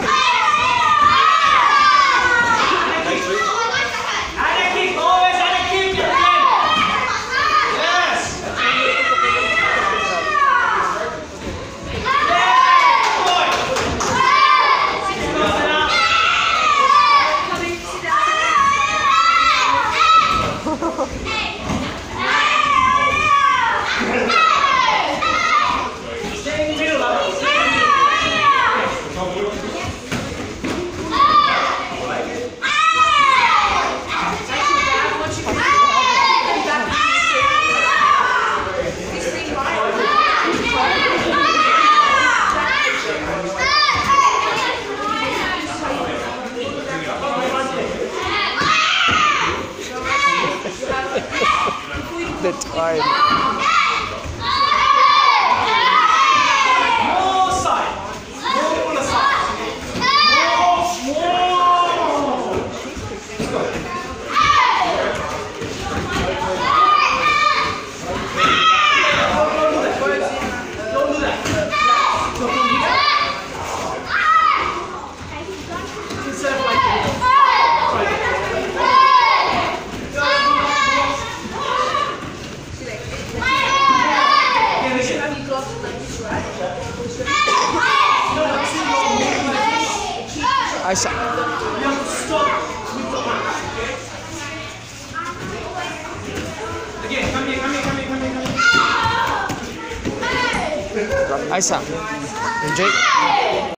right. the time. Aisha. Again, come here,